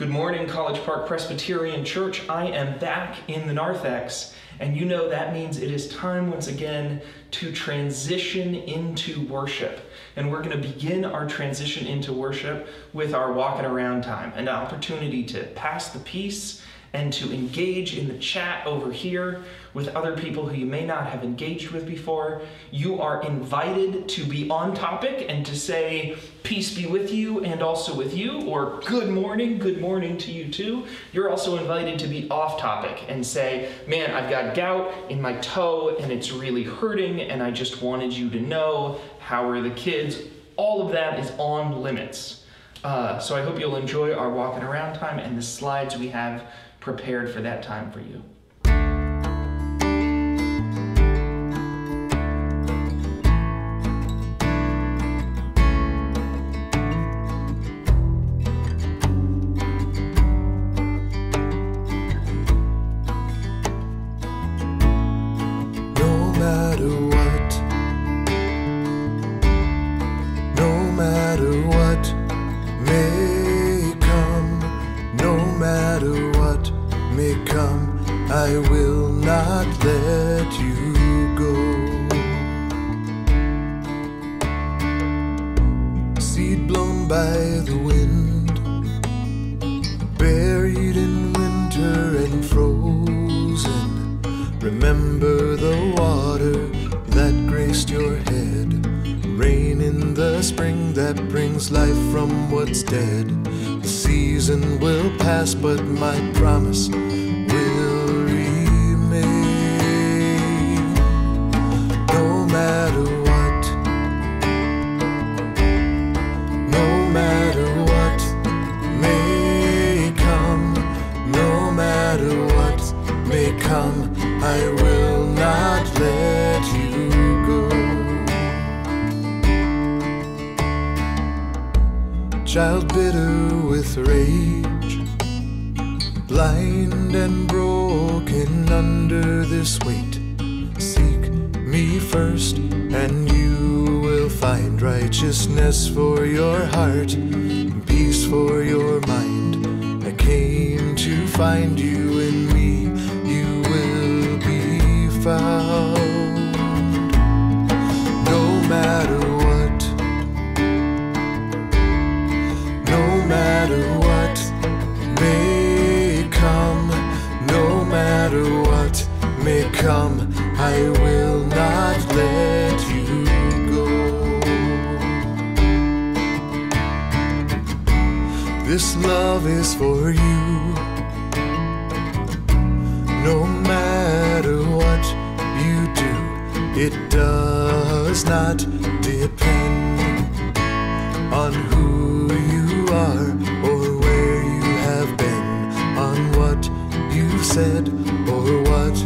Good morning, College Park Presbyterian Church. I am back in the narthex, and you know that means it is time once again to transition into worship. And we're going to begin our transition into worship with our walking around time, an opportunity to pass the peace and to engage in the chat over here with other people who you may not have engaged with before. You are invited to be on topic and to say, Peace be with you and also with you, or Good morning, good morning to you too. You're also invited to be off topic and say, Man, I've got gout in my toe and it's really hurting, and I just wanted you to know how are the kids. All of that is on limits. Uh, so I hope you'll enjoy our walking around time and the slides we have prepared for that time for you. not let you go. Child bitter with rage, blind and broken under this weight, seek me first and you will find righteousness for your heart, peace for your mind. I came to find you in me found. No matter what, no matter what may come, no matter what may come, I will not let you go. This love is for you. It does not depend on who you are or where you have been, on what you've said or what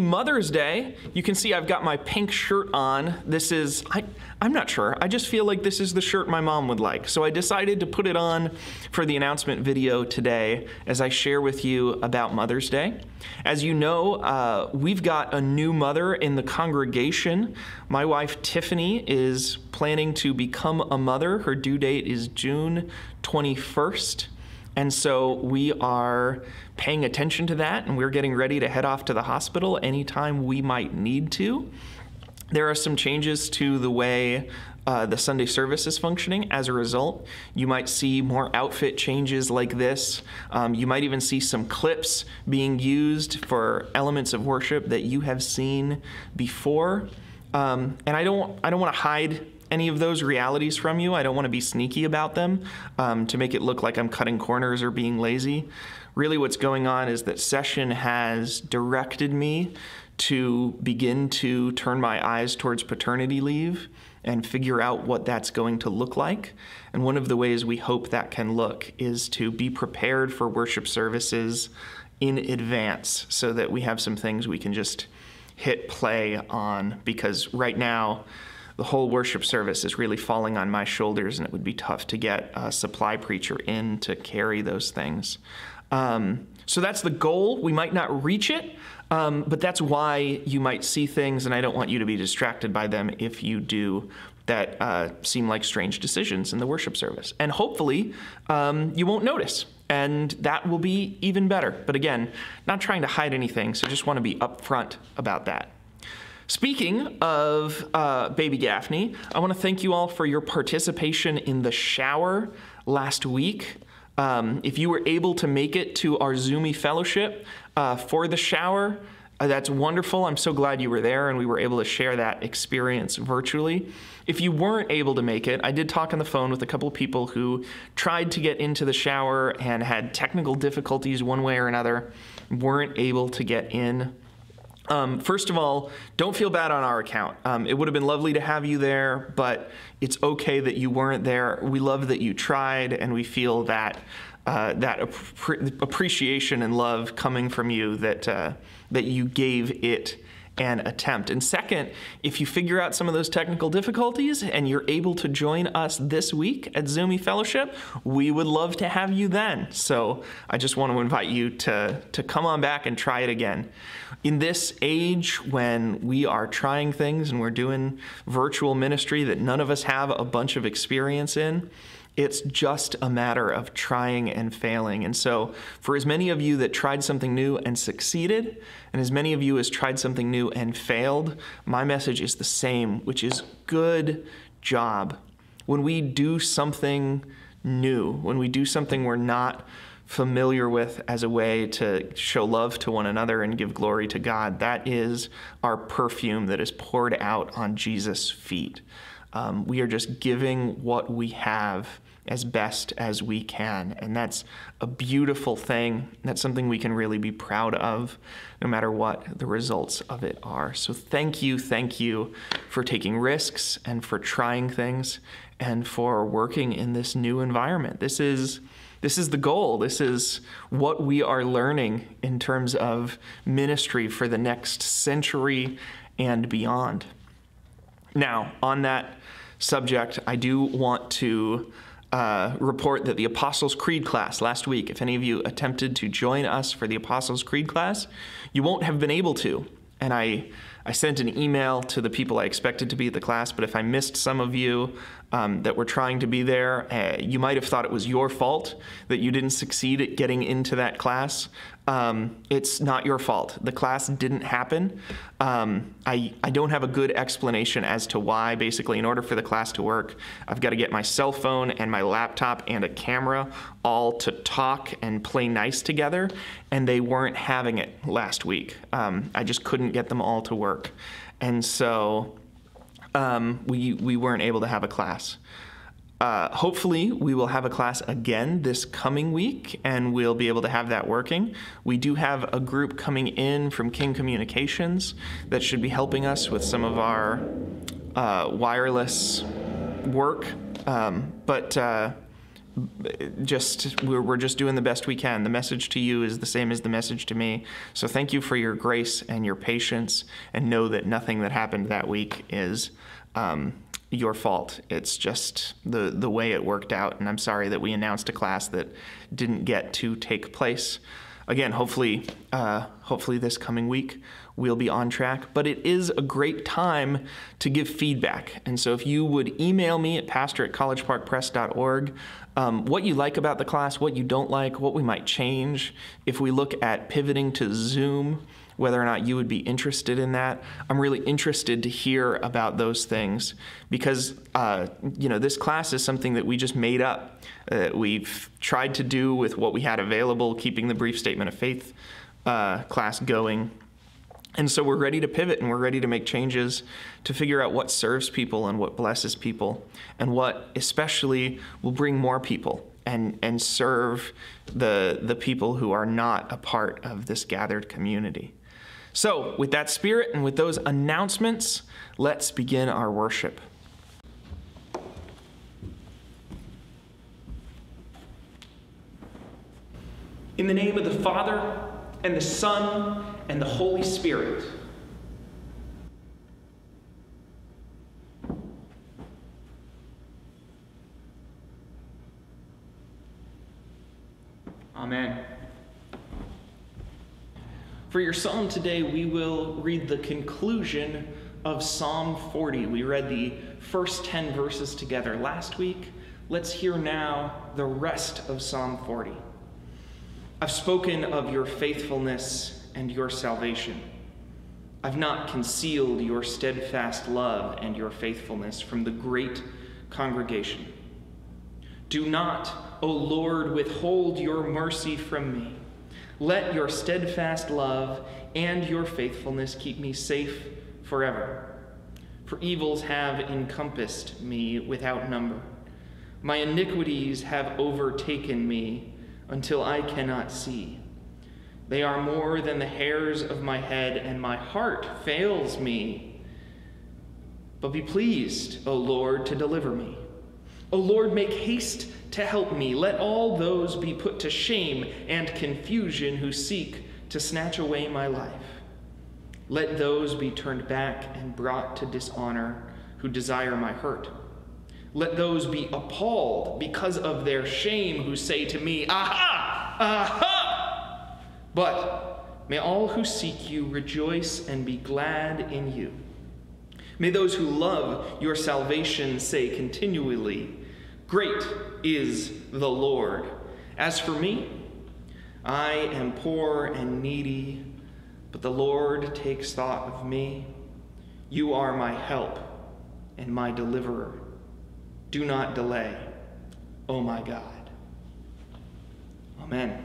Mother's Day. You can see I've got my pink shirt on. This is, I, I'm not sure. I just feel like this is the shirt my mom would like. So I decided to put it on for the announcement video today as I share with you about Mother's Day. As you know, uh, we've got a new mother in the congregation. My wife Tiffany is planning to become a mother. Her due date is June 21st. And so we are paying attention to that and we're getting ready to head off to the hospital anytime we might need to. There are some changes to the way uh, the Sunday service is functioning. As a result, you might see more outfit changes like this. Um, you might even see some clips being used for elements of worship that you have seen before. Um, and I don't, I don't want to hide any of those realities from you. I don't want to be sneaky about them um, to make it look like I'm cutting corners or being lazy. Really, what's going on is that Session has directed me to begin to turn my eyes towards paternity leave and figure out what that's going to look like. And one of the ways we hope that can look is to be prepared for worship services in advance so that we have some things we can just hit play on because right now the whole worship service is really falling on my shoulders, and it would be tough to get a supply preacher in to carry those things. Um, so that's the goal. We might not reach it, um, but that's why you might see things, and I don't want you to be distracted by them if you do that uh, seem like strange decisions in the worship service. And hopefully, um, you won't notice, and that will be even better. But again, not trying to hide anything, so just want to be upfront about that. Speaking of uh, Baby Gaffney, I want to thank you all for your participation in the shower last week. Um, if you were able to make it to our Zoomy fellowship uh, for the shower, uh, that's wonderful. I'm so glad you were there and we were able to share that experience virtually. If you weren't able to make it, I did talk on the phone with a couple of people who tried to get into the shower and had technical difficulties one way or another, weren't able to get in. Um, first of all, don't feel bad on our account. Um, it would have been lovely to have you there, but it's okay that you weren't there. We love that you tried, and we feel that uh, that ap- appreciation and love coming from you that uh, that you gave it an attempt. And second, if you figure out some of those technical difficulties and you're able to join us this week at Zoomy Fellowship, we would love to have you then. So I just want to invite you to, to come on back and try it again. In this age when we are trying things and we're doing virtual ministry that none of us have a bunch of experience in, it's just a matter of trying and failing. And so, for as many of you that tried something new and succeeded, and as many of you as tried something new and failed, my message is the same, which is good job. When we do something new, when we do something we're not familiar with as a way to show love to one another and give glory to God, that is our perfume that is poured out on Jesus' feet. Um, we are just giving what we have as best as we can. And that's a beautiful thing. That's something we can really be proud of, no matter what the results of it are. So thank you, thank you for taking risks and for trying things and for working in this new environment. This is. This is the goal. This is what we are learning in terms of ministry for the next century and beyond. Now, on that subject, I do want to uh, report that the Apostles' Creed class last week, if any of you attempted to join us for the Apostles' Creed class, you won't have been able to. And I, I sent an email to the people I expected to be at the class, but if I missed some of you, um, that were trying to be there. Uh, you might have thought it was your fault that you didn't succeed at getting into that class. Um, it's not your fault. The class didn't happen. Um, I, I don't have a good explanation as to why. Basically, in order for the class to work, I've got to get my cell phone and my laptop and a camera all to talk and play nice together, and they weren't having it last week. Um, I just couldn't get them all to work. And so um, we, we weren't able to have a class. Uh, hopefully, we will have a class again this coming week and we'll be able to have that working. We do have a group coming in from King Communications that should be helping us with some of our uh, wireless work. Um, but uh, just we're, we're just doing the best we can. The message to you is the same as the message to me. So thank you for your grace and your patience, and know that nothing that happened that week is um, your fault. It's just the the way it worked out. And I'm sorry that we announced a class that didn't get to take place. Again, hopefully, uh, hopefully this coming week we'll be on track. But it is a great time to give feedback. And so if you would email me at pastor at collegeparkpress.org um, what you like about the class, what you don't like, what we might change, if we look at pivoting to Zoom, whether or not you would be interested in that. I'm really interested to hear about those things because, uh, you know, this class is something that we just made up. Uh, we've tried to do with what we had available, keeping the brief statement of faith uh, class going and so we're ready to pivot and we're ready to make changes to figure out what serves people and what blesses people and what especially will bring more people and, and serve the, the people who are not a part of this gathered community. So, with that spirit and with those announcements, let's begin our worship. In the name of the Father, and the Son and the Holy Spirit. Amen. For your psalm today, we will read the conclusion of Psalm 40. We read the first 10 verses together last week. Let's hear now the rest of Psalm 40. I've spoken of your faithfulness and your salvation. I've not concealed your steadfast love and your faithfulness from the great congregation. Do not, O Lord, withhold your mercy from me. Let your steadfast love and your faithfulness keep me safe forever. For evils have encompassed me without number. My iniquities have overtaken me until I cannot see. They are more than the hairs of my head, and my heart fails me. But be pleased, O Lord, to deliver me. O Lord, make haste to help me. Let all those be put to shame and confusion who seek to snatch away my life. Let those be turned back and brought to dishonor who desire my hurt. Let those be appalled because of their shame who say to me, Aha! Aha! But may all who seek you rejoice and be glad in you. May those who love your salvation say continually, Great is the Lord. As for me, I am poor and needy, but the Lord takes thought of me. You are my help and my deliverer. Do not delay, O oh my God. Amen.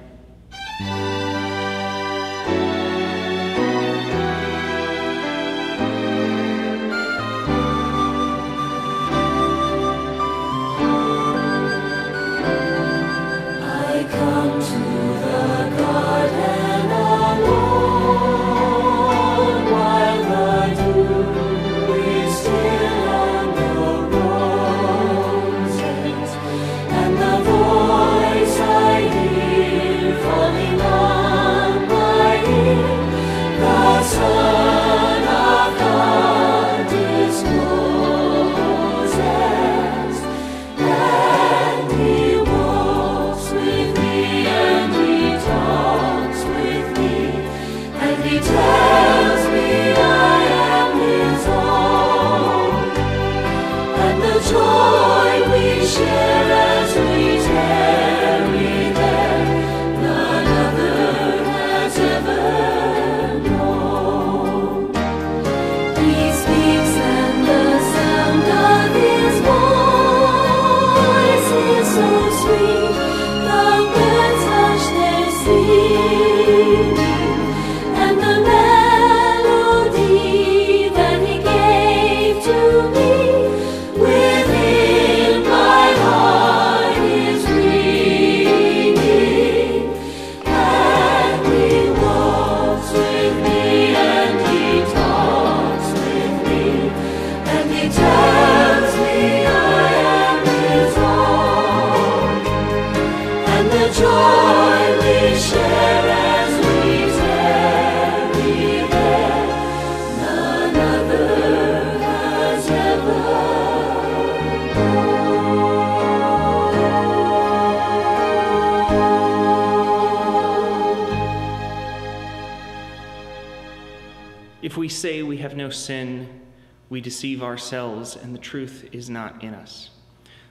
Ourselves, and the truth is not in us.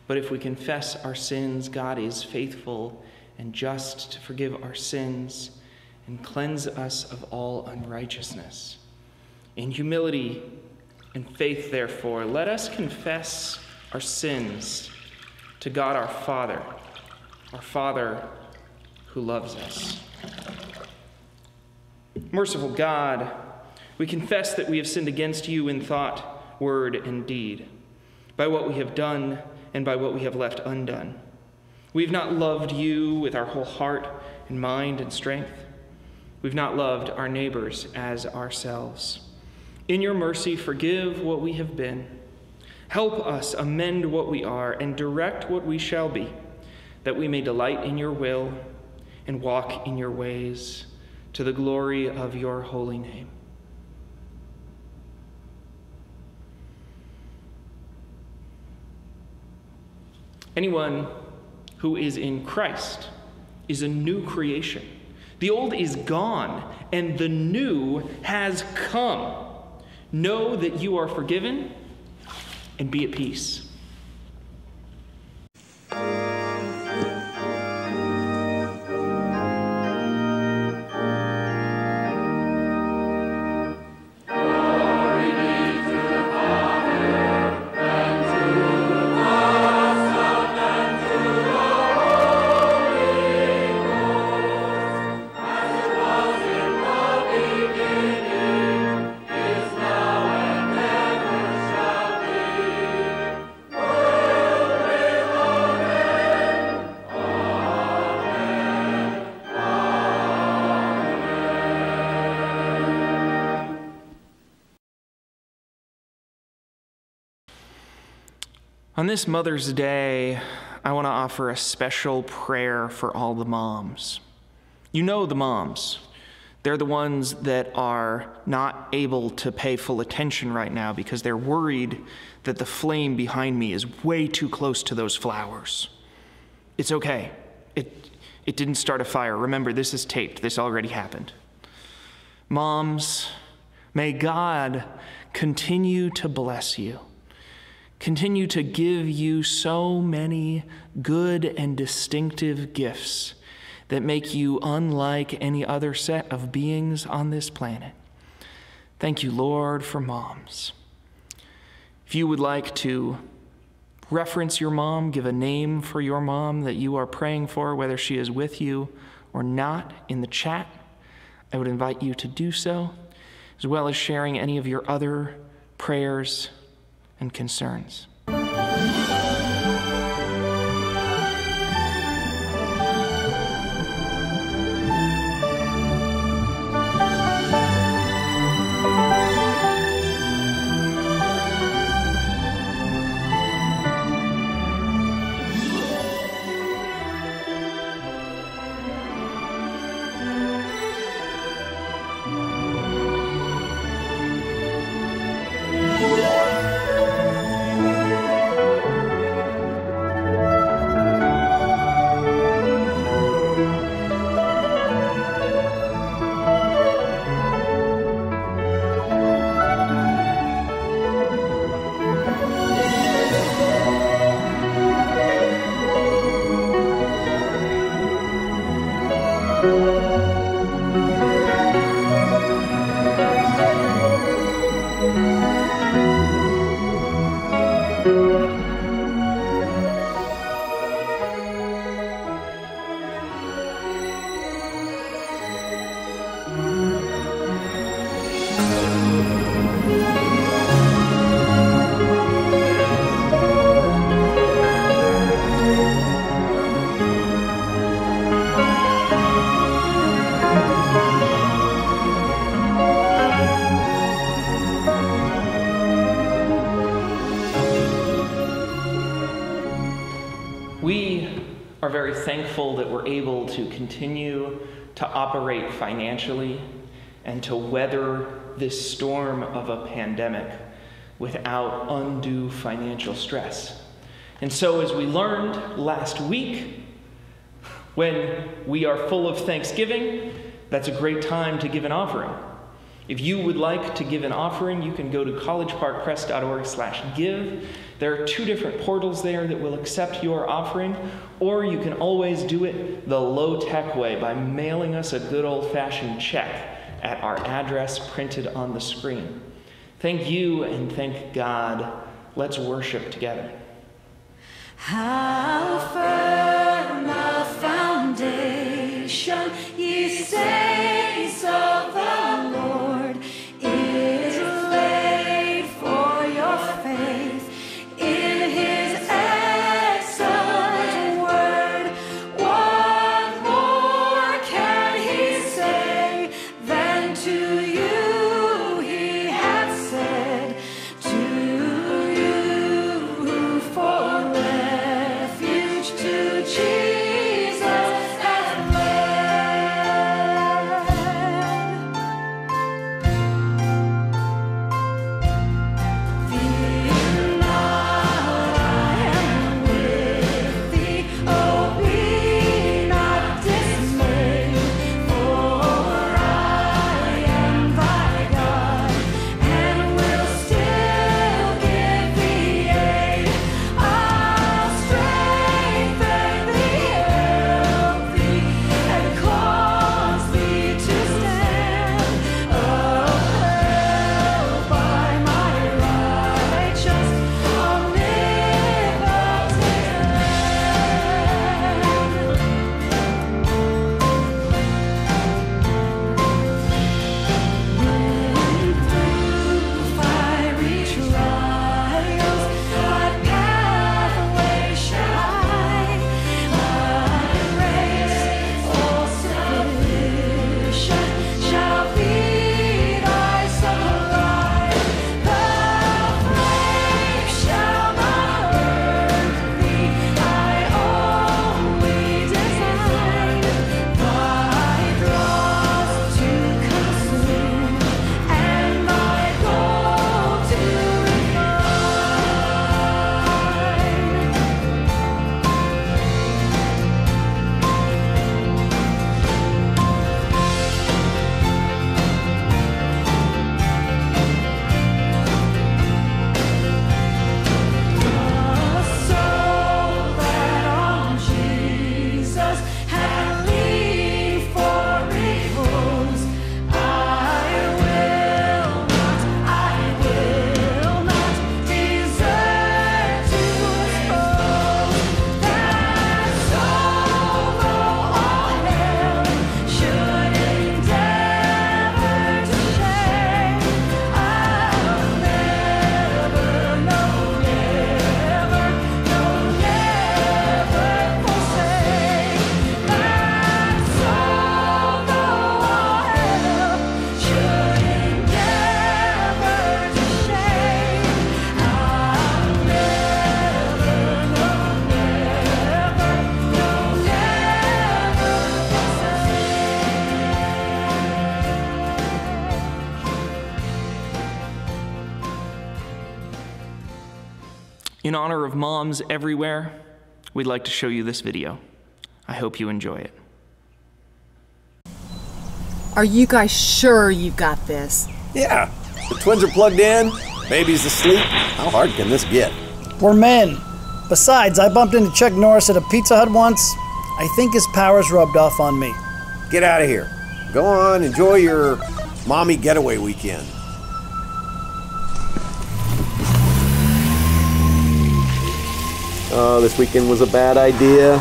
But if we confess our sins, God is faithful and just to forgive our sins and cleanse us of all unrighteousness. In humility and faith, therefore, let us confess our sins to God our Father, our Father who loves us. Merciful God, we confess that we have sinned against you in thought, word, and deed, by what we have done and by what we have left undone. We have not loved you with our whole heart and mind and strength. We've not loved our neighbors as ourselves. In your mercy, forgive what we have been. Help us amend what we are and direct what we shall be, that we may delight in your will and walk in your ways to the glory of your holy name. Anyone who is in Christ is a new creation. The old is gone, and the new has come. Know that you are forgiven and be at peace. On this Mother's Day, I want to offer a special prayer for all the moms. You know the moms. They're the ones that are not able to pay full attention right now because they're worried that the flame behind me is way too close to those flowers. It's okay. It, it didn't start a fire. Remember, this is taped, this already happened. Moms, may God continue to bless you continue to give you so many good and distinctive gifts that make you unlike any other set of beings on this planet. Thank you, Lord, for moms. If you would like to reference your mom, give a name for your mom that you are praying for, whether she is with you or not, in the chat, I would invite you to do so, as well as sharing any of your other prayers and concerns. Continue to operate financially and to weather this storm of a pandemic without undue financial stress. And so, as we learned last week, when we are full of thanksgiving, that's a great time to give an offering. If you would like to give an offering, you can go to collegeparkpress.org/give. There are two different portals there that will accept your offering, or you can always do it the low-tech way by mailing us a good old-fashioned check at our address printed on the screen. Thank you and thank God. Let's worship together. How firm a foundation ye saints honor of moms everywhere, we'd like to show you this video. I hope you enjoy it. Are you guys sure you've got this? Yeah. The twins are plugged in, baby's asleep. How hard can this get? We're men. Besides, I bumped into Chuck Norris at a Pizza Hut once. I think his powers rubbed off on me. Get out of here. Go on, enjoy your mommy getaway weekend. Oh, this weekend was a bad idea.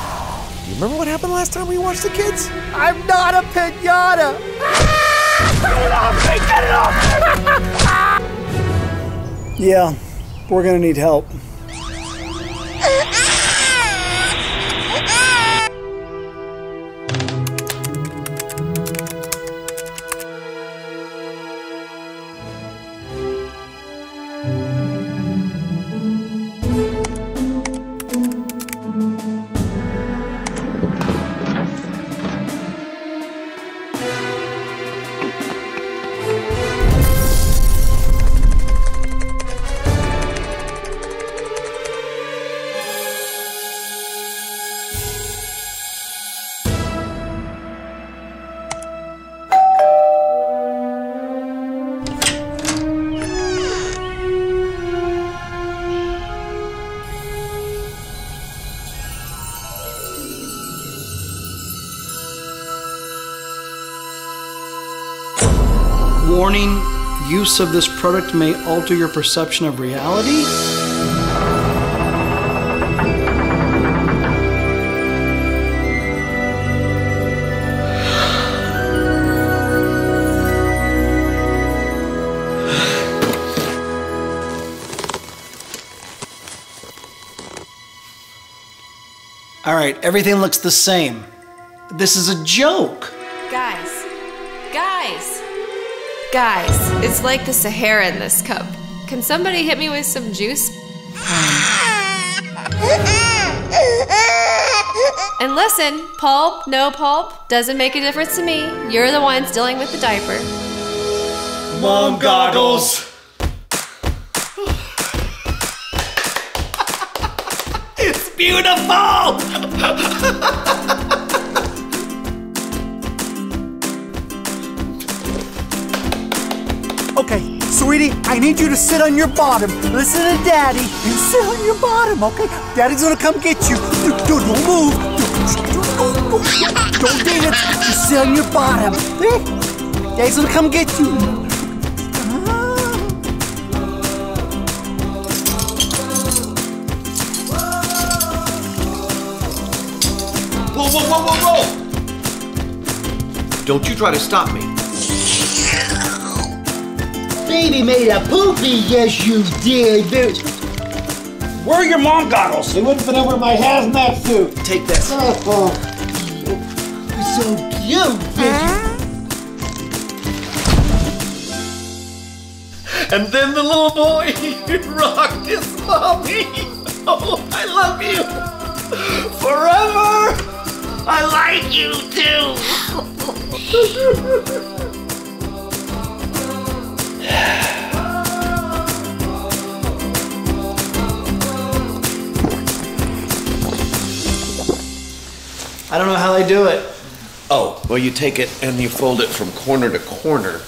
You remember what happened last time we watched the kids? I'm not a pinata! yeah, we're gonna need help. Use of this product may alter your perception of reality. All right, everything looks the same. This is a joke. Guys, it's like the Sahara in this cup. Can somebody hit me with some juice? And listen, pulp, no pulp, doesn't make a difference to me. You're the ones dealing with the diaper. Mom goggles. it's beautiful. I need you to sit on your bottom. Listen to daddy and sit on your bottom, okay? Daddy's gonna come get you. Don't move. Don't, don't, don't dance. Just sit on your bottom. Daddy's gonna come get you. Whoa, whoa, whoa, whoa, whoa! Don't you try to stop me. Baby made a poopy, yes you did. Where are your mom goggles? They wouldn't fit over my hazmat suit. Take this. Oh, so cute, And then the little boy rocked his mommy. Oh, I love you. Forever. I like you too. I don't know how they do it. Oh, well, you take it and you fold it from corner to corner.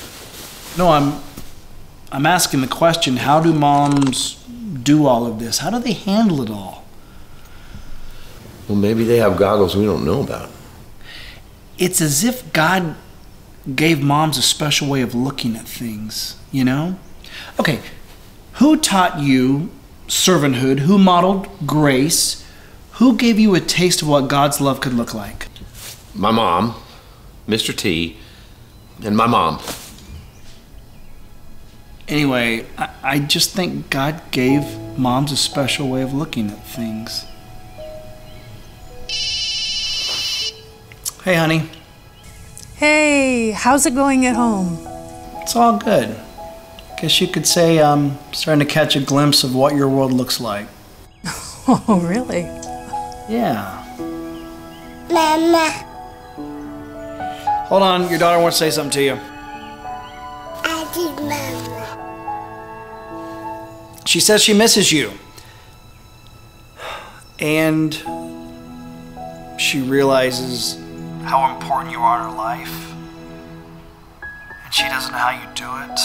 No, I'm I'm asking the question, how do moms do all of this? How do they handle it all? Well, maybe they have goggles we don't know about. It's as if God gave moms a special way of looking at things, you know? Okay, who taught you servanthood? Who modeled grace? Who gave you a taste of what God's love could look like? My mom, Mr. T, and my mom. Anyway, I, I just think God gave moms a special way of looking at things. Hey, honey. Hey, how's it going at home? It's all good. Guess you could say I'm starting to catch a glimpse of what your world looks like. Oh, really? Yeah. Mama. Hold on, your daughter wants to say something to you. I did, Mama. She says she misses you. And she realizes how important you are in her life. And she doesn't know how you do it.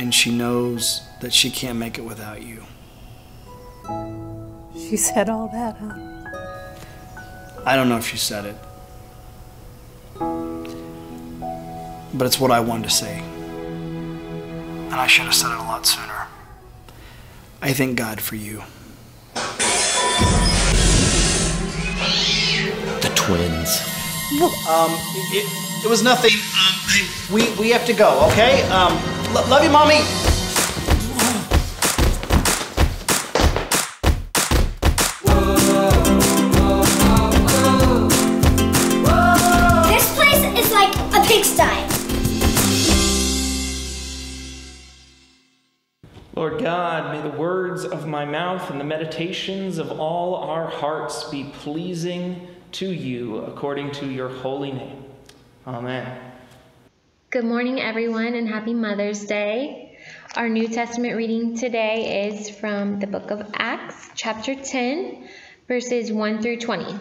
And she knows that she can't make it without you. She said all that, huh? I don't know if she said it. But it's what I wanted to say. And I should have said it a lot sooner. I thank God for you. The twins. Um, it, it was nothing. Um, we, we have to go, okay? Um, lo- love you, mommy. Lord God, may the words of my mouth and the meditations of all our hearts be pleasing to you according to your holy name. Amen. Good morning, everyone, and happy Mother's Day. Our New Testament reading today is from the book of Acts, chapter 10, verses 1 through 20.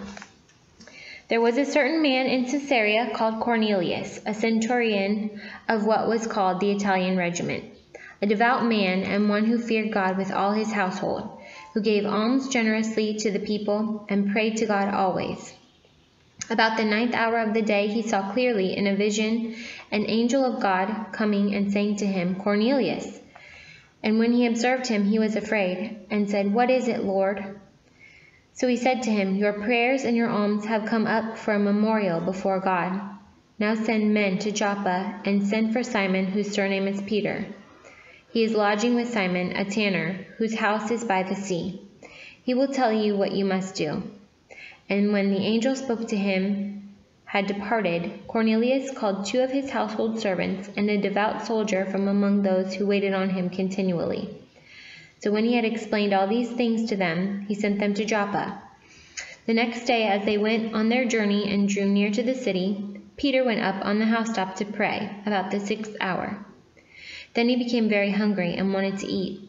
There was a certain man in Caesarea called Cornelius, a centurion of what was called the Italian regiment, a devout man and one who feared God with all his household, who gave alms generously to the people and prayed to God always. About the ninth hour of the day, he saw clearly in a vision an angel of God coming and saying to him, Cornelius. And when he observed him, he was afraid, and said, What is it, Lord? So he said to him, Your prayers and your alms have come up for a memorial before God. Now send men to Joppa, and send for Simon, whose surname is Peter. He is lodging with Simon, a tanner, whose house is by the sea. He will tell you what you must do. And when the angel spoke to him, had departed, Cornelius called two of his household servants and a devout soldier from among those who waited on him continually. So when he had explained all these things to them, he sent them to Joppa. The next day, as they went on their journey and drew near to the city, Peter went up on the housetop to pray, about the sixth hour. Then he became very hungry and wanted to eat.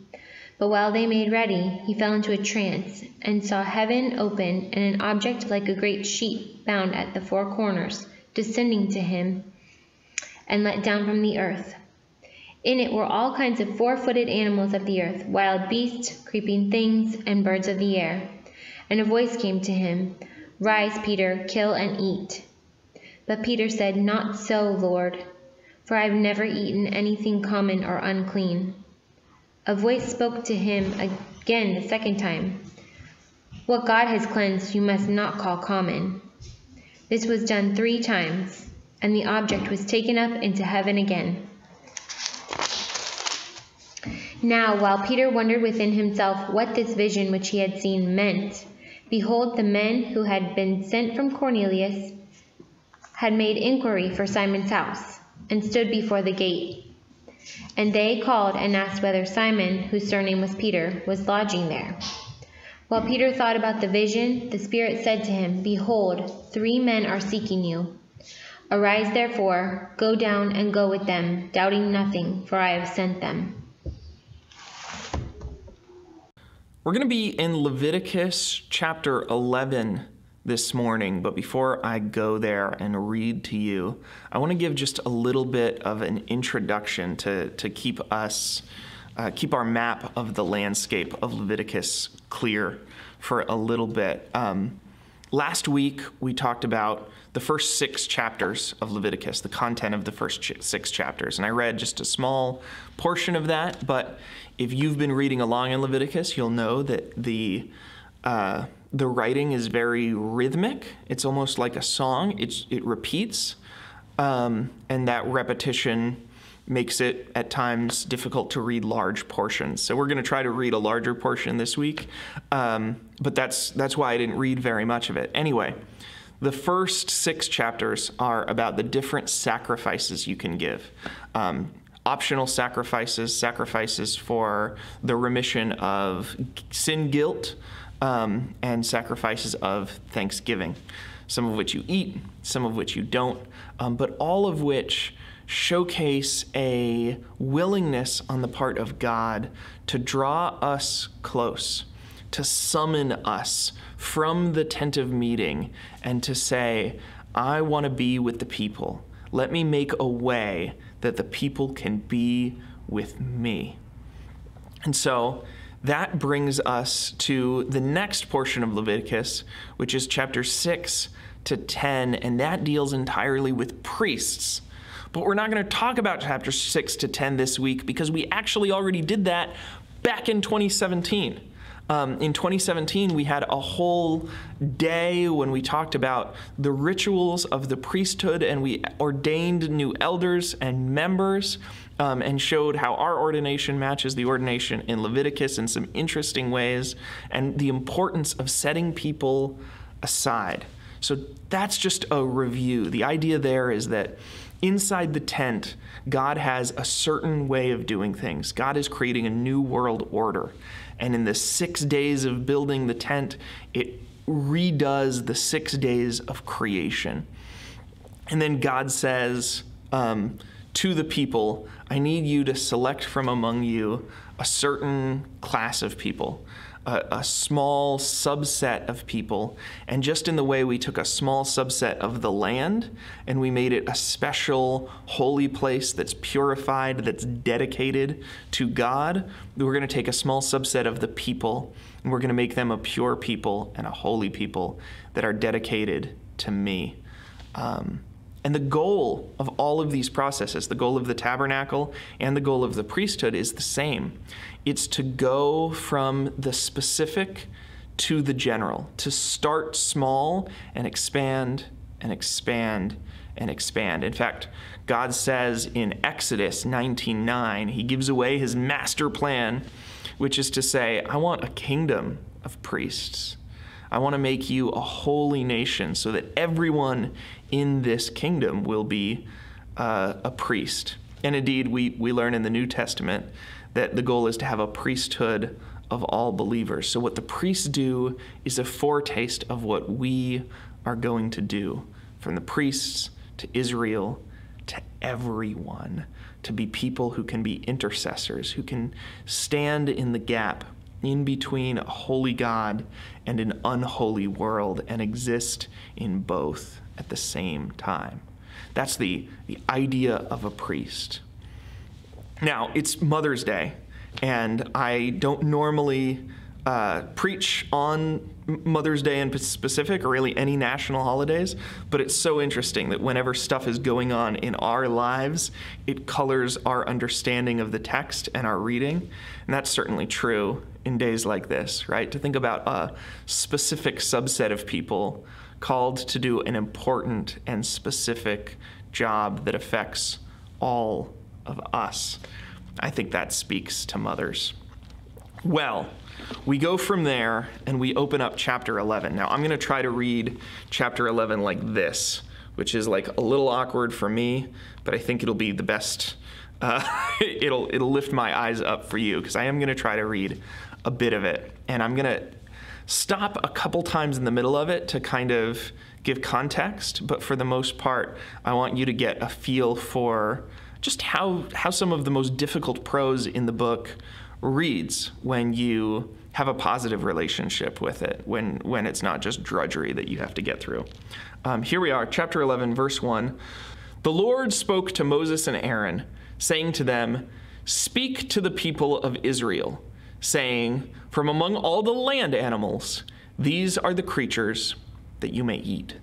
But while they made ready, he fell into a trance, and saw heaven open and an object like a great sheet bound at the four corners, descending to him and let down from the earth. In it were all kinds of four footed animals of the earth, wild beasts, creeping things, and birds of the air. And a voice came to him Rise, Peter, kill and eat. But Peter said, Not so, Lord, for I have never eaten anything common or unclean. A voice spoke to him again the second time What God has cleansed, you must not call common. This was done three times, and the object was taken up into heaven again. Now, while Peter wondered within himself what this vision which he had seen meant, behold, the men who had been sent from Cornelius had made inquiry for Simon's house, and stood before the gate. And they called and asked whether Simon, whose surname was Peter, was lodging there. While Peter thought about the vision, the Spirit said to him, Behold, three men are seeking you. Arise therefore, go down and go with them, doubting nothing, for I have sent them. We're going to be in Leviticus chapter 11 this morning, but before I go there and read to you, I want to give just a little bit of an introduction to, to keep us, uh, keep our map of the landscape of Leviticus clear for a little bit. Um, last week, we talked about the first six chapters of Leviticus, the content of the first ch- six chapters, and I read just a small portion of that, but if you've been reading along in Leviticus, you'll know that the uh, the writing is very rhythmic. It's almost like a song. It's, it repeats, um, and that repetition makes it at times difficult to read large portions. So we're going to try to read a larger portion this week, um, but that's that's why I didn't read very much of it. Anyway, the first six chapters are about the different sacrifices you can give. Um, optional sacrifices, sacrifices for the remission of sin guilt, um, and sacrifices of thanksgiving, some of which you eat, some of which you don't, um, but all of which showcase a willingness on the part of God to draw us close, to summon us from the tent of meeting and to say, I want to be with the people. Let me make a way that the people can be with me. And so that brings us to the next portion of Leviticus, which is chapter 6 to 10, and that deals entirely with priests. But we're not going to talk about chapter 6 to 10 this week because we actually already did that back in 2017. Um, in 2017, we had a whole day when we talked about the rituals of the priesthood and we ordained new elders and members um, and showed how our ordination matches the ordination in Leviticus in some interesting ways and the importance of setting people aside. So that's just a review. The idea there is that inside the tent, God has a certain way of doing things. God is creating a new world order. And in the six days of building the tent, it redoes the six days of creation. And then God says um, to the people, I need you to select from among you a certain class of people a, a, small subset of people. And just in the way we took a small subset of the land and we made it a special holy place that's purified, that's dedicated to God, we're going to take a small subset of the people and we're going to make them a pure people and a holy people that are dedicated to me. Um, and the goal of all of these processes, the goal of the tabernacle and the goal of the priesthood is the same. It's to go from the specific to the general, to start small and expand and expand and expand. In fact, God says in Exodus 19:9, he gives away his master plan, which is to say, I want a kingdom of priests. I want to make you a holy nation so that everyone in this kingdom will be uh, a priest. And indeed, we, we learn in the New Testament that the goal is to have a priesthood of all believers. So, what the priests do is a foretaste of what we are going to do from the priests to Israel to everyone, to be people who can be intercessors, who can stand in the gap in between a holy God and an unholy world and exist in both at the same time. That's the, the idea of a priest. Now, it's Mother's Day, and I don't normally uh, preach on Mother's Day in specific or really any national holidays, but it's so interesting that whenever stuff is going on in our lives, it colors our understanding of the text and our reading. And that's certainly true in days like this, right? To think about a specific subset of people called to do an important and specific job that affects all of us. I think that speaks to mothers. Well, we go from there and we open up chapter 11. Now, I'm going to try to read chapter 11 like this, which is like a little awkward for me, but I think it'll be the best. Uh, it'll it'll lift my eyes up for you because I am going to try to read a bit of it, and I'm going to stop a couple times in the middle of it to kind of give context. But for the most part, I want you to get a feel for just how how some of the most difficult prose in the book reads when you have a positive relationship with it, when, when it's not just drudgery that you have to get through. Um, here we are, chapter 11, verse 1. The Lord spoke to Moses and Aaron, saying to them, Speak to the people of Israel, saying, From among all the land animals, these are the creatures that you may eat.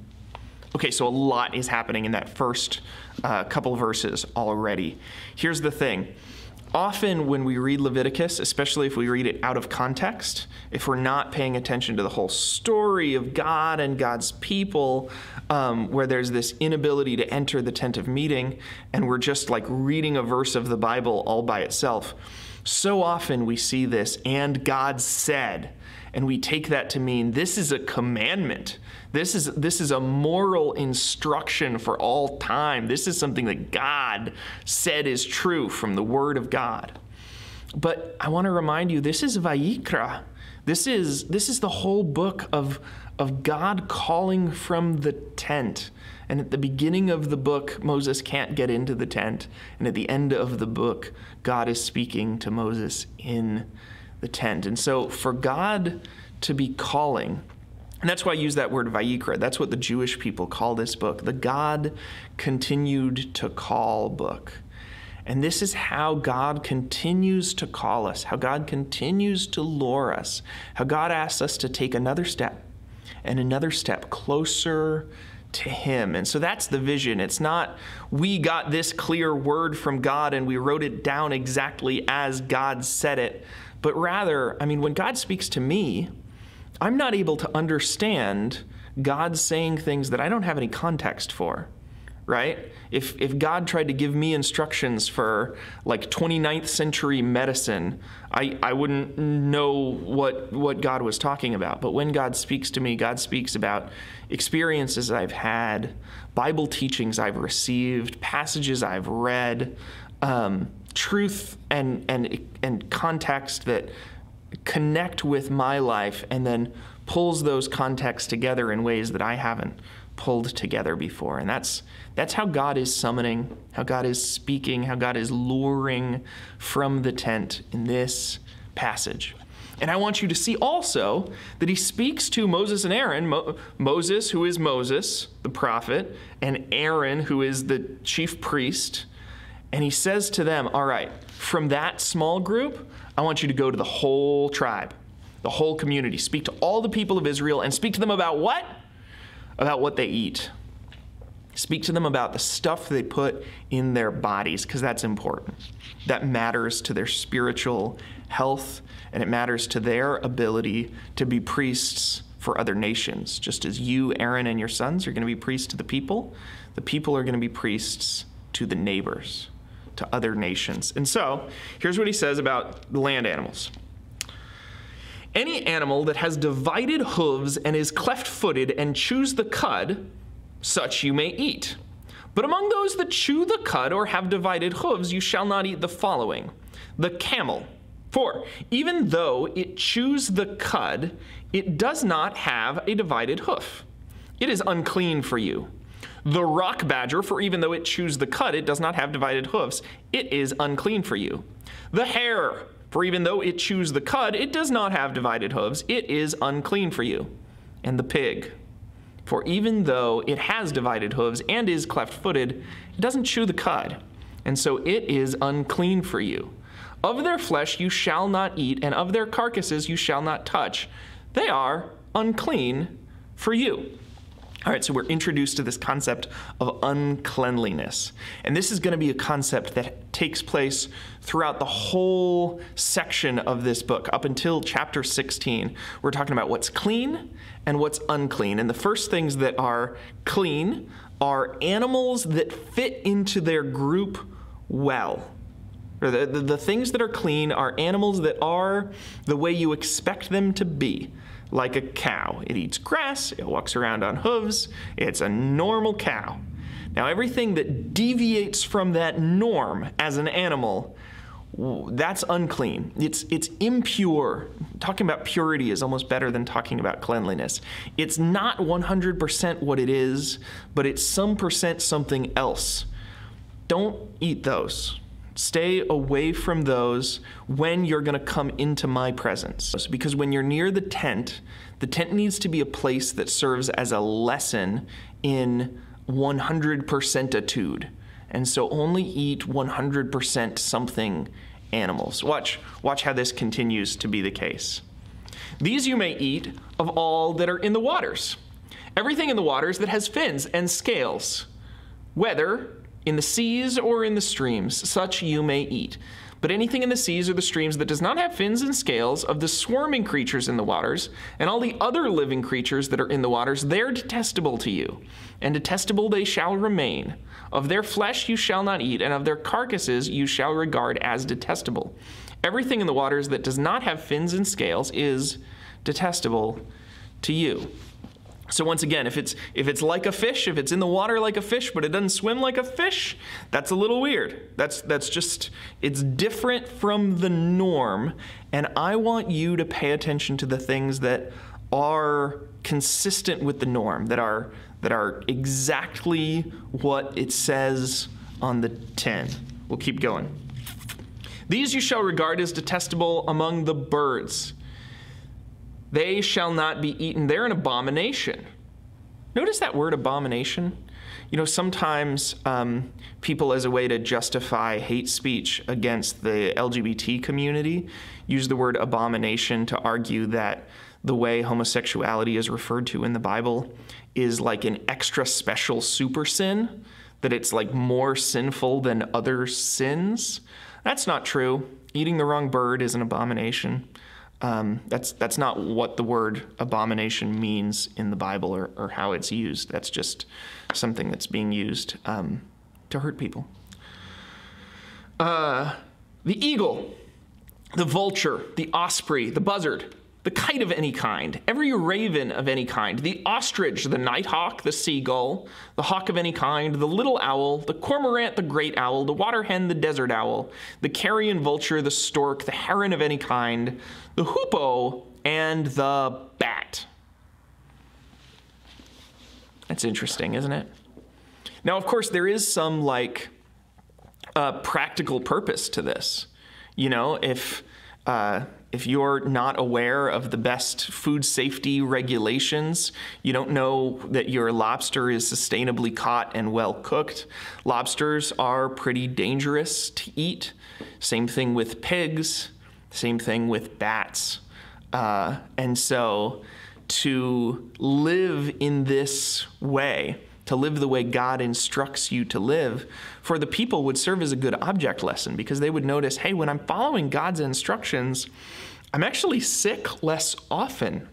Okay, so a lot is happening in that first uh, couple verses already. Here's the thing often when we read Leviticus, especially if we read it out of context, if we're not paying attention to the whole story of God and God's people, um, where there's this inability to enter the tent of meeting, and we're just like reading a verse of the Bible all by itself, so often we see this, and God said, and we take that to mean this is a commandment. This is this is a moral instruction for all time. This is something that God said is true from the word of God. But I want to remind you this is Vayikra. This is this is the whole book of of God calling from the tent. And at the beginning of the book, Moses can't get into the tent. And at the end of the book, God is speaking to Moses in the tent. And so for God to be calling, and that's why I use that word Vayikra. That's what the Jewish people call this book, the God continued to call book. And this is how God continues to call us, how God continues to lure us, how God asks us to take another step and another step closer to Him. And so that's the vision. It's not we got this clear word from God and we wrote it down exactly as God said it, but rather, I mean, when God speaks to me, I'm not able to understand God saying things that I don't have any context for right? If, if God tried to give me instructions for like 29th century medicine, I, I wouldn't know what, what God was talking about. But when God speaks to me, God speaks about experiences I've had, Bible teachings I've received, passages I've read, um, truth and, and, and context that connect with my life and then pulls those contexts together in ways that I haven't pulled together before. And that's that's how God is summoning, how God is speaking, how God is luring from the tent in this passage. And I want you to see also that he speaks to Moses and Aaron, Mo- Moses, who is Moses, the prophet, and Aaron, who is the chief priest. And he says to them, All right, from that small group, I want you to go to the whole tribe, the whole community. Speak to all the people of Israel and speak to them about what? About what they eat. Speak to them about the stuff they put in their bodies, because that's important. That matters to their spiritual health, and it matters to their ability to be priests for other nations. Just as you, Aaron, and your sons are going to be priests to the people, the people are going to be priests to the neighbors, to other nations. And so, here's what he says about land animals. Any animal that has divided hooves and is cleft footed and chews the cud, such you may eat. But among those that chew the cud or have divided hooves, you shall not eat the following the camel. For even though it chews the cud, it does not have a divided hoof. It is unclean for you. The rock badger, for even though it chews the cud, it does not have divided hoofs. It is unclean for you. The hare, for even though it chews the cud, it does not have divided hooves. It is unclean for you. And the pig, for even though it has divided hooves and is cleft footed, it doesn't chew the cud, and so it is unclean for you. Of their flesh you shall not eat, and of their carcasses you shall not touch. They are unclean for you. All right, so we're introduced to this concept of uncleanliness. And this is going to be a concept that takes place throughout the whole section of this book, up until chapter 16. We're talking about what's clean and what's unclean. And the first things that are clean are animals that fit into their group well. Or the, the, the things that are clean are animals that are the way you expect them to be like a cow. It eats grass, it walks around on hooves, it's a normal cow. Now, everything that deviates from that norm as an animal, that's unclean. It's, it's impure. Talking about purity is almost better than talking about cleanliness. It's not 100% what it is, but it's some percent something else. Don't eat those. Stay away from those when you're going to come into my presence. Because when you're near the tent, the tent needs to be a place that serves as a lesson in 100% etude. And so only eat 100% something animals. Watch, watch how this continues to be the case. These you may eat of all that are in the waters. Everything in the waters that has fins and scales, whether in the seas or in the streams, such you may eat. But anything in the seas or the streams that does not have fins and scales, of the swarming creatures in the waters, and all the other living creatures that are in the waters, they're detestable to you, and detestable they shall remain. Of their flesh you shall not eat, and of their carcasses you shall regard as detestable. Everything in the waters that does not have fins and scales is detestable to you. So once again, if it's if it's like a fish, if it's in the water like a fish, but it doesn't swim like a fish, that's a little weird. That's that's just it's different from the norm, and I want you to pay attention to the things that are consistent with the norm, that are that are exactly what it says on the tin. We'll keep going. These you shall regard as detestable among the birds. They shall not be eaten. They're an abomination. Notice that word abomination? You know, sometimes um, people, as a way to justify hate speech against the LGBT community, use the word abomination to argue that the way homosexuality is referred to in the Bible is like an extra special super sin, that it's like more sinful than other sins. That's not true. Eating the wrong bird is an abomination. Um, that's that's not what the word abomination means in the Bible or, or how it's used. That's just something that's being used um, to hurt people. Uh, the eagle, the vulture, the osprey, the buzzard, the kite of any kind, every raven of any kind, the ostrich, the nighthawk, the seagull, the hawk of any kind, the little owl, the cormorant, the great owl, the water hen, the desert owl, the carrion vulture, the stork, the heron of any kind, the hoopoe, and the bat. That's interesting, isn't it? Now, of course, there is some like uh, practical purpose to this. You know, if uh, if you're not aware of the best food safety regulations, you don't know that your lobster is sustainably caught and well cooked. Lobsters are pretty dangerous to eat. Same thing with pigs. Same thing with bats. Uh, and so to live in this way, to live the way God instructs you to live, for the people would serve as a good object lesson because they would notice hey, when I'm following God's instructions, I'm actually sick less often.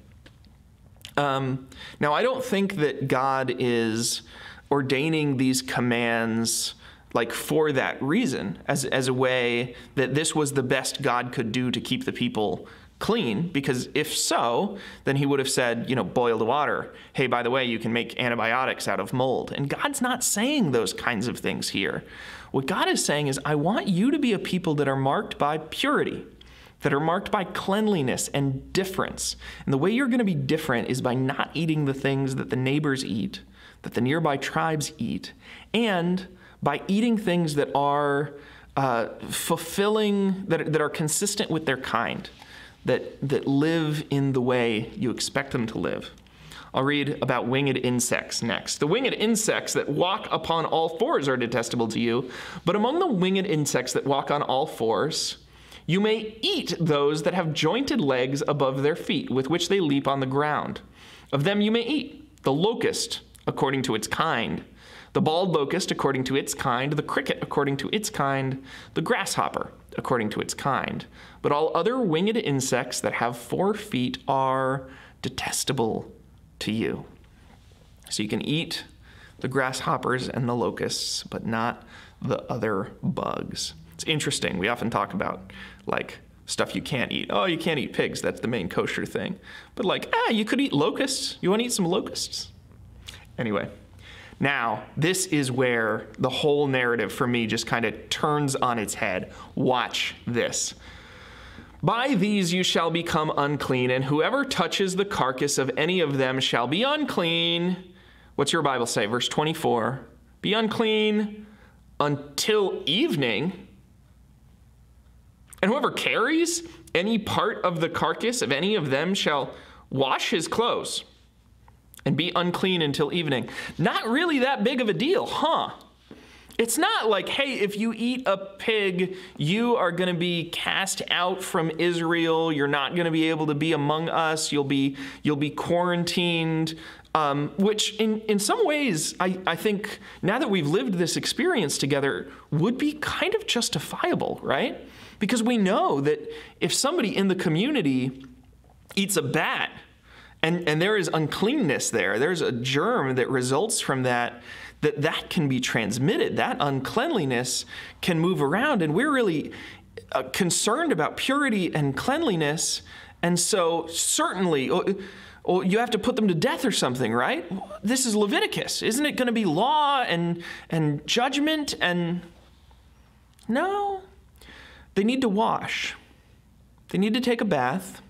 Um, now, I don't think that God is ordaining these commands like for that reason, as, as a way that this was the best God could do to keep the people clean because if so, then he would have said, you know, boil the water. Hey, by the way, you can make antibiotics out of mold. And God's not saying those kinds of things here. What God is saying is, I want you to be a people that are marked by purity, that are marked by cleanliness and difference. And the way you're going to be different is by not eating the things that the neighbors eat, that the nearby tribes eat, and by eating things that are uh, fulfilling, that, that are consistent with their kind that, that live in the way you expect them to live. I'll read about winged insects next. The winged insects that walk upon all fours are detestable to you, but among the winged insects that walk on all fours, you may eat those that have jointed legs above their feet, with which they leap on the ground. Of them you may eat the locust, according to its kind, the bald locust, according to its kind, the cricket, according to its kind, the grasshopper, according to its kind. But all other winged insects that have four feet are detestable to you. So you can eat the grasshoppers and the locusts, but not the other bugs. It's interesting. We often talk about like stuff you can't eat. Oh, you can't eat pigs. That's the main kosher thing. But like, ah, you could eat locusts. You want to eat some locusts? Anyway, now this is where the whole narrative for me just kind of turns on its head. Watch this. By these you shall become unclean, and whoever touches the carcass of any of them shall be unclean. What's your Bible say? Verse 24. Be unclean until evening. And whoever carries any part of the carcass of any of them shall wash his clothes and be unclean until evening. Not really that big of a deal, huh? It's not like, hey, if you eat a pig, you are going to be cast out from Israel. You're not going to be able to be among us. You'll be you'll be quarantined. Um, which, in in some ways, I I think now that we've lived this experience together, would be kind of justifiable, right? Because we know that if somebody in the community eats a bat, and and there is uncleanness there, there's a germ that results from that that that can be transmitted. That uncleanliness can move around, and we're really uh, concerned about purity and cleanliness. And so, certainly, oh, you have to put them to death or something, right? This is Leviticus. Isn't it going to be law and and judgment and no? They need to wash. They need to take a bath,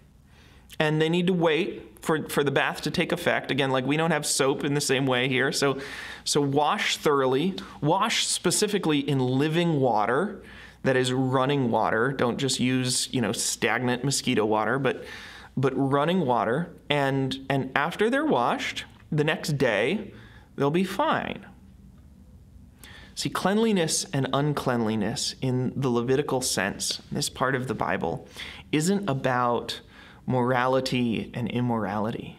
and they need to wait for, for the bath to take effect. Again, like we don't have soap in the same way here. So, so wash thoroughly. Wash specifically in living water. that is running water. Don't just use, you know, stagnant mosquito water, but but running water and and after they're washed, the next day they'll be fine. See, cleanliness and uncleanliness in the Levitical sense, this part of the Bible, isn't about morality and immorality.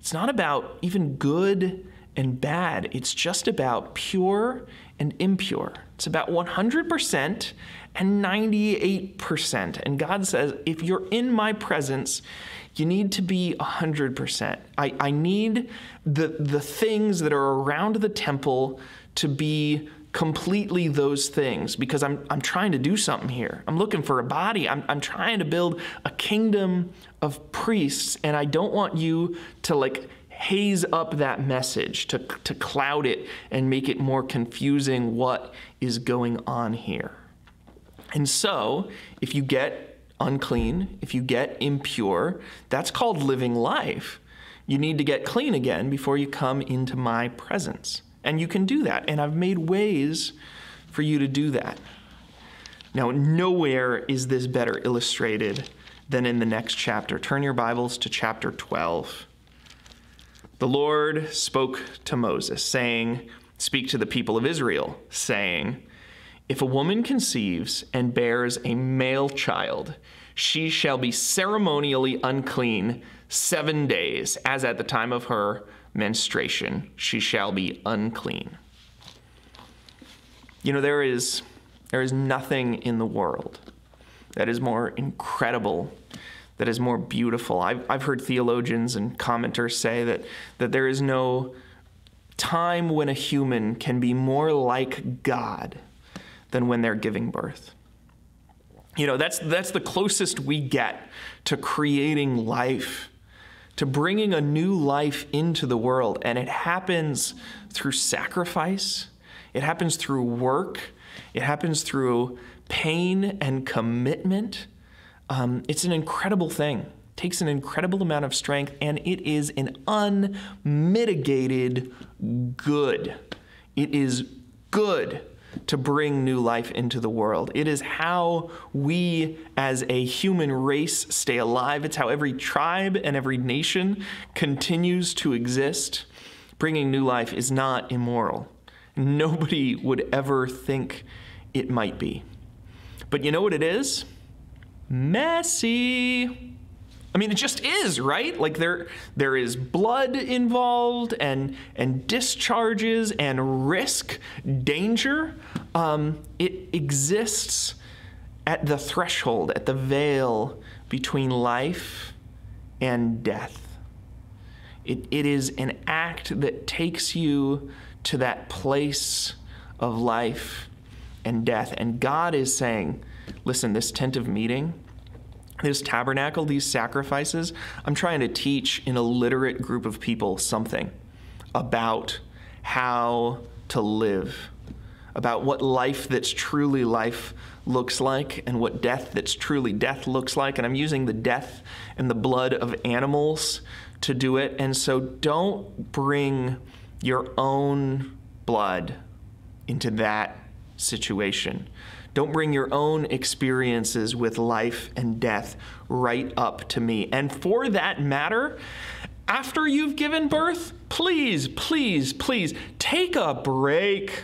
It's not about even good and bad. It's just about pure and impure. It's about 100% and 98%. And God says, if you're in my presence, you need to be 100%. I, I need the, the things that are around the temple to be completely those things because I'm, I'm trying to do something here. I'm looking for a body. I'm, I'm trying to build a kingdom of priests, and I don't want you to like haze up that message, to, to cloud it and make it more confusing what is going on here. And so, if you get unclean, if you get impure, that's called living life. You need to get clean again before you come into my presence. And you can do that. And I've made ways for you to do that. Now, nowhere is this better illustrated than in the next chapter. Turn your Bibles to chapter 12. The Lord spoke to Moses, saying, Speak to the people of Israel, saying, If a woman conceives and bears a male child, she shall be ceremonially unclean seven days, as at the time of her menstruation, she shall be unclean. You know, there is, there is nothing in the world that is more incredible, that is more beautiful. I've, I've heard theologians and commenters say that, that there is no time when a human can be more like God than when they're giving birth. You know, that's, that's the closest we get to creating life to bringing a new life into the world. And it happens through sacrifice, it happens through work, it happens through pain and commitment. Um, it's an incredible thing. It takes an incredible amount of strength, and it is an unmitigated good. It is good to bring new life into the world. It is how we as a human race stay alive. It's how every tribe and every nation continues to exist. Bringing new life is not immoral. Nobody would ever think it might be. But you know what it is? Messy. I mean, it just is, right? Like there, there is blood involved, and and discharges, and risk, danger. Um, it exists at the threshold, at the veil between life and death. It, it is an act that takes you to that place of life and death. And God is saying, listen, this tent of meeting this tabernacle, these sacrifices, I'm trying to teach an illiterate group of people something about how to live, about what life that's truly life looks like, and what death that's truly death looks like. And I'm using the death and the blood of animals to do it. And so don't bring your own blood into that situation. Don't bring your own experiences with life and death right up to me. And for that matter, after you've given birth, please, please, please take a break.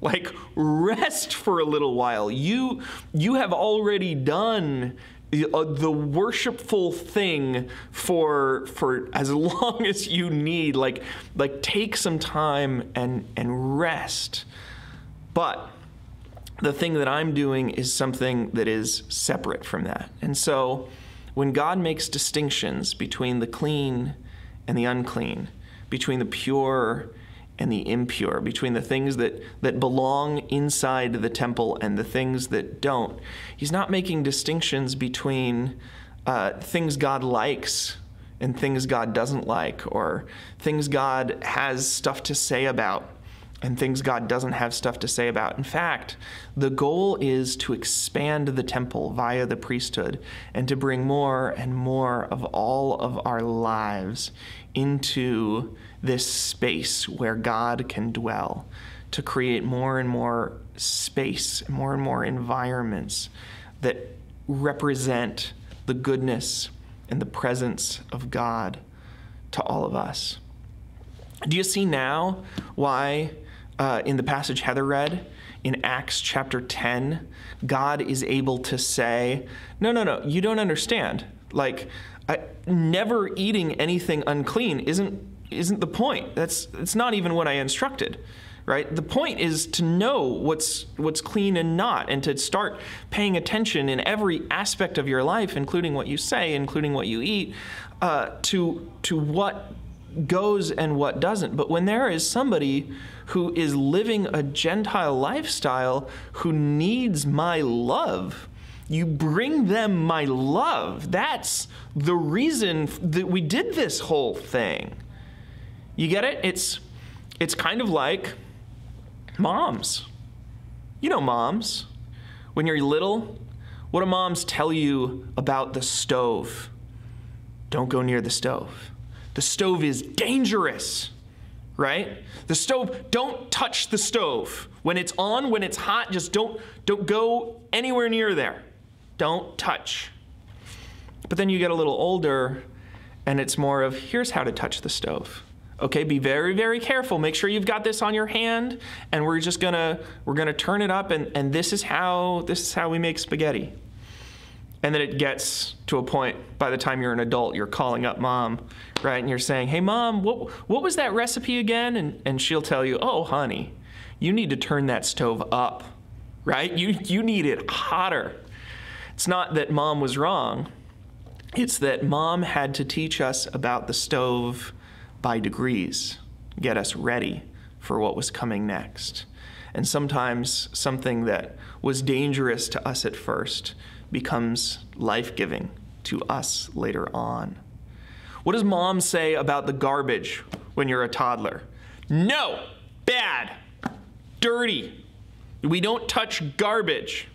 Like rest for a little while. You you have already done uh, the worshipful thing for for as long as you need like like take some time and and rest but the thing that I'm doing is something that is separate from that. And so when God makes distinctions between the clean and the unclean, between the pure and the impure, between the things that, that belong inside the temple and the things that don't, He's not making distinctions between uh, things God likes and things God doesn't like, or things God has stuff to say about and things God doesn't have stuff to say about. In fact, the goal is to expand the temple via the priesthood and to bring more and more of all of our lives into this space where God can dwell, to create more and more space, more and more environments that represent the goodness and the presence of God to all of us. Do you see now why, uh, in the passage Heather read, in Acts chapter 10, God is able to say, No, no, no, you don't understand. Like, I, never eating anything unclean isn't, isn't the point. That's, that's not even what I instructed right the point is to know what's what's clean and not and to start paying attention in every aspect of your life including what you say including what you eat uh, to to what goes and what doesn't but when there is somebody who is living a gentile lifestyle who needs my love you bring them my love that's the reason that we did this whole thing you get it it's it's kind of like Moms. You know moms. When you're little, what do moms tell you about the stove? Don't go near the stove. The stove is dangerous, right? The stove, don't touch the stove. When it's on, when it's hot, just don't don't go anywhere near there. Don't touch. But then you get a little older and it's more of here's how to touch the stove. Okay, be very, very careful. Make sure you've got this on your hand, and we're just gonna we're gonna turn it up, and, and this is how this is how we make spaghetti. And then it gets to a point by the time you're an adult, you're calling up mom, right? And you're saying, Hey mom, what what was that recipe again? And and she'll tell you, Oh honey, you need to turn that stove up, right? You you need it hotter. It's not that mom was wrong. It's that mom had to teach us about the stove by degrees, get us ready for what was coming next. And sometimes something that was dangerous to us at first becomes life giving to us later on. What does mom say about the garbage when you're a toddler? No, bad, dirty. We don't touch garbage.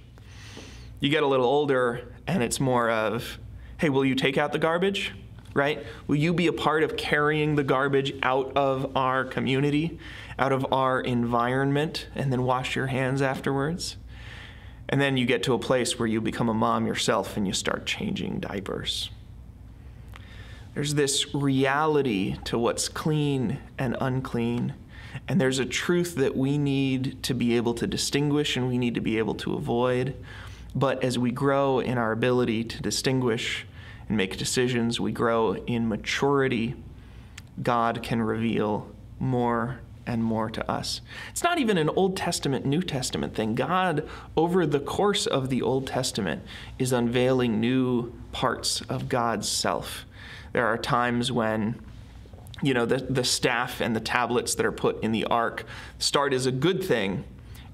You get a little older, and it's more of, hey, will you take out the garbage? right? Will you be a part of carrying the garbage out of our community, out of our environment, and then wash your hands afterwards? And then you get to a place where you become a mom yourself and you start changing diapers. There's this reality to what's clean and unclean. And there's a truth that we need to be able to distinguish and we need to be able to avoid. But as we grow in our ability to distinguish and make decisions, we grow in maturity, God can reveal more and more to us. It's not even an Old Testament, New Testament thing. God, over the course of the Old Testament, is unveiling new parts of God's self. There are times when you know the, the staff and the tablets that are put in the ark start as a good thing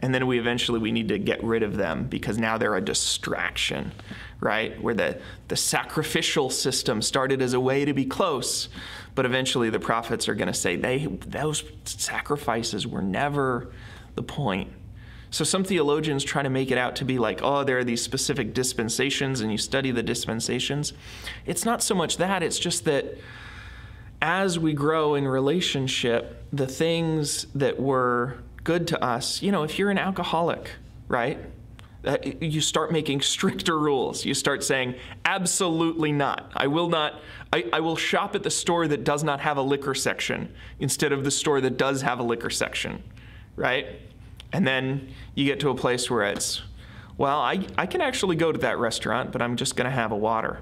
and then we eventually we need to get rid of them because now they're a distraction right where the, the sacrificial system started as a way to be close but eventually the prophets are going to say they those sacrifices were never the point so some theologians try to make it out to be like oh there are these specific dispensations and you study the dispensations it's not so much that it's just that as we grow in relationship the things that were good to us. You know, if you're an alcoholic, right? You start making stricter rules. You start saying, absolutely not. I will not, I, I will shop at the store that does not have a liquor section instead of the store that does have a liquor section, right? And then you get to a place where it's, well, I, I can actually go to that restaurant, but I'm just going to have a water.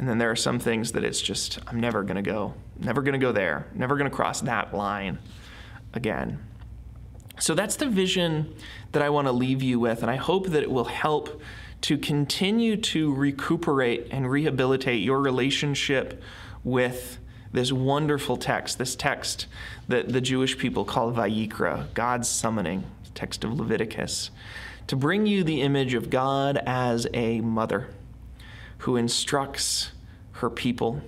And then there are some things that it's just, I'm never going to go, never going to go there, never going to cross that line again. So that's the vision that I want to leave you with, and I hope that it will help to continue to recuperate and rehabilitate your relationship with this wonderful text, this text that the Jewish people call Vayikra, God's summoning, text of Leviticus, to bring you the image of God as a mother who instructs her people,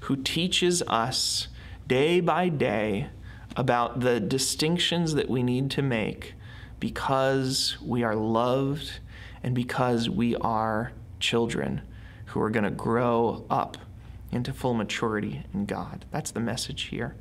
who teaches us day by day about the distinctions that we need to make because we are loved and because we are children who are going to grow up into full maturity in God. That's the message here.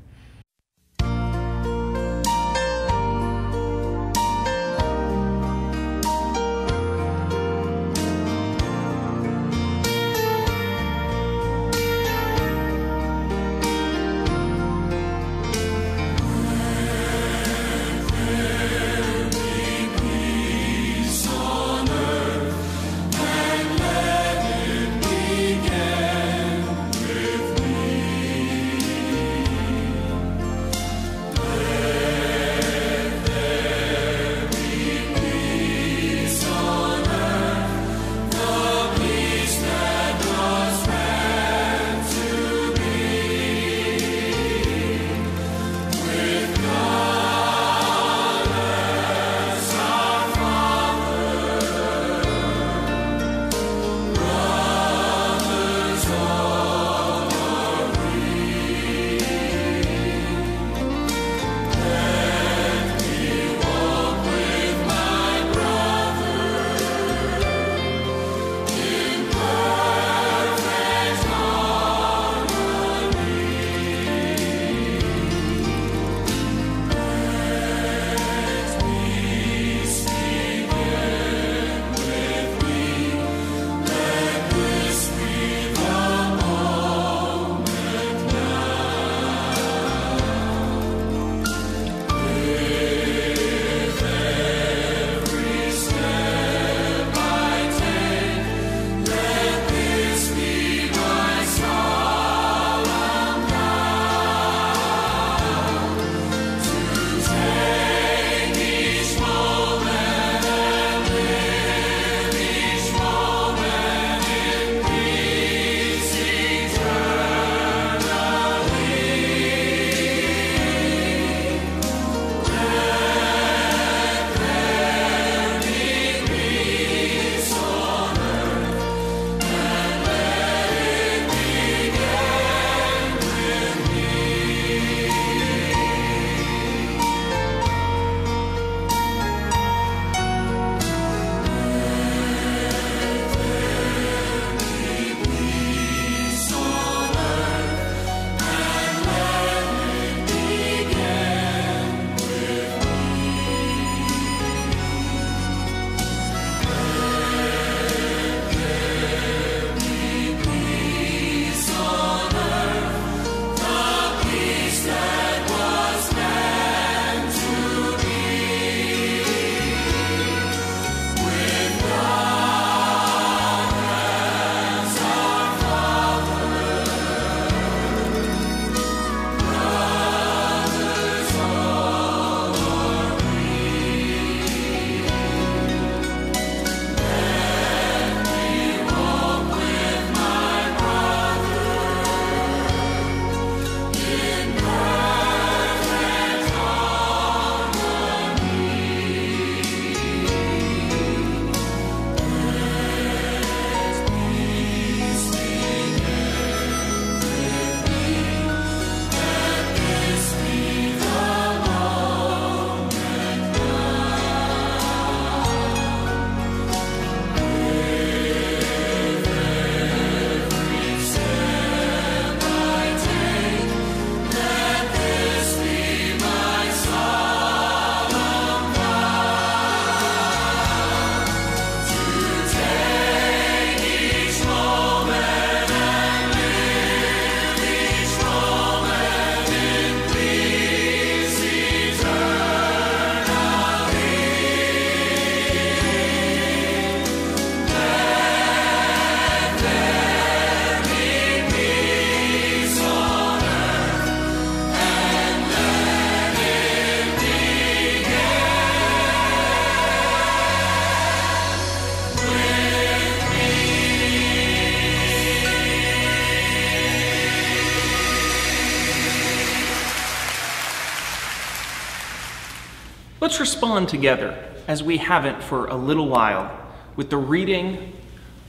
Let's respond together, as we haven't for a little while, with the reading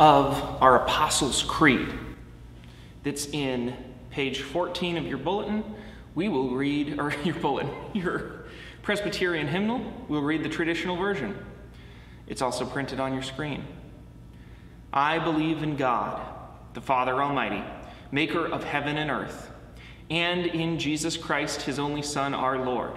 of our Apostles' Creed that's in page 14 of your bulletin. We will read, or your bulletin, your Presbyterian hymnal, we'll read the traditional version. It's also printed on your screen. I believe in God, the Father Almighty, maker of heaven and earth, and in Jesus Christ, his only Son, our Lord,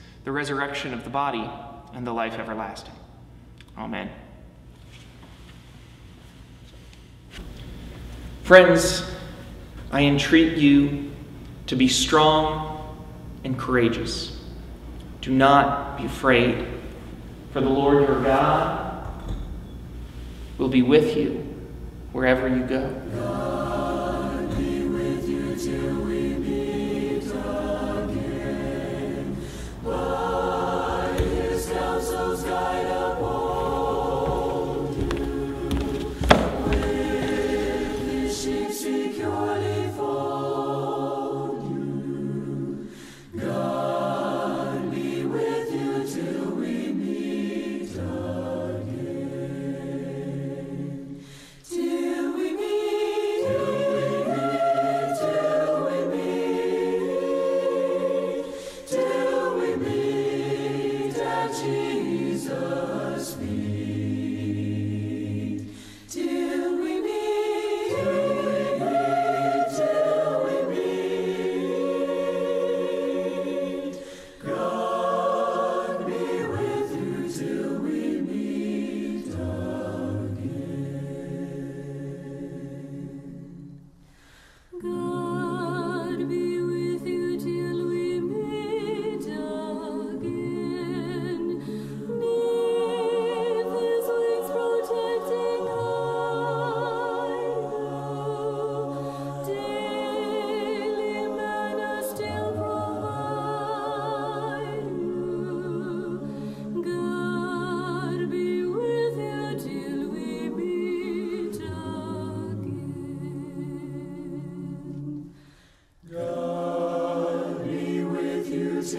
the resurrection of the body, and the life everlasting. Amen. Friends, I entreat you to be strong and courageous. Do not be afraid, for the Lord your God will be with you wherever you go.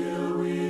till we